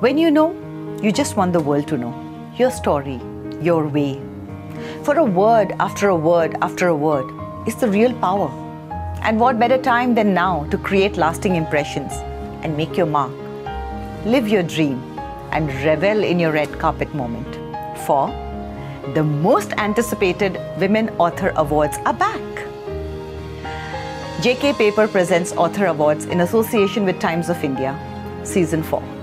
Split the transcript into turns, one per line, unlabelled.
When you know, you just want the world to know your story, your way. For a word after a word after a word is the real power. And what better time than now to create lasting impressions and make your mark? Live your dream and revel in your red carpet moment. For the most anticipated Women Auther Awards are back. JK Paper presents Auther Awards in association with Times of India, Season 4.